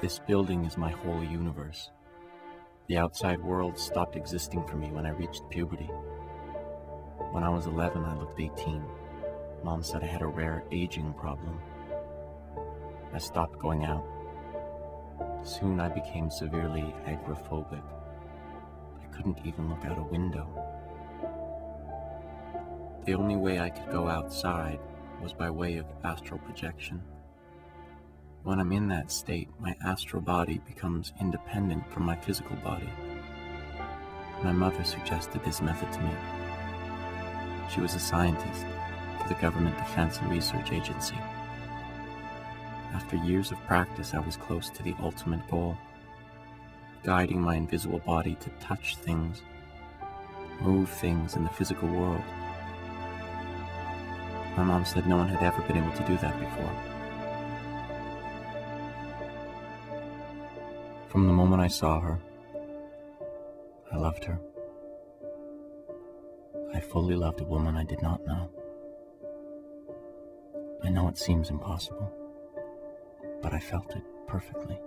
This building is my whole universe. The outside world stopped existing for me when I reached puberty. When I was 11, I looked 18. Mom said I had a rare aging problem. I stopped going out. Soon I became severely agoraphobic. I couldn't even look out a window. The only way I could go outside was by way of astral projection. When I'm in that state, my astral body becomes independent from my physical body. My mother suggested this method to me. She was a scientist for the Government Defense and Research Agency. After years of practice, I was close to the ultimate goal guiding my invisible body to touch things, move things in the physical world. My mom said no one had ever been able to do that before. From the moment I saw her, I loved her. I fully loved a woman I did not know. I know it seems impossible, but I felt it perfectly.